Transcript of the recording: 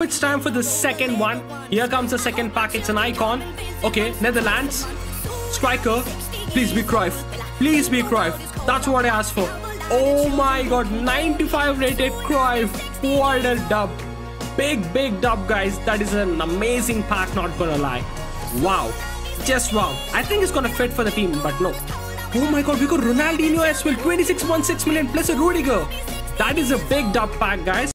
It's time for the second one. Here comes the second pack. It's an icon. Okay, Netherlands. Striker. Please be Cruyff. Please be Cruyff. That's what I asked for. Oh my god, 95 rated Cruyff. What a dub. Big, big dub, guys. That is an amazing pack, not gonna lie. Wow. Just wow. I think it's gonna fit for the team, but no. Oh my god, we got Ronaldinho as well. 26.6 million plus a Rudiger. That is a big dub pack, guys.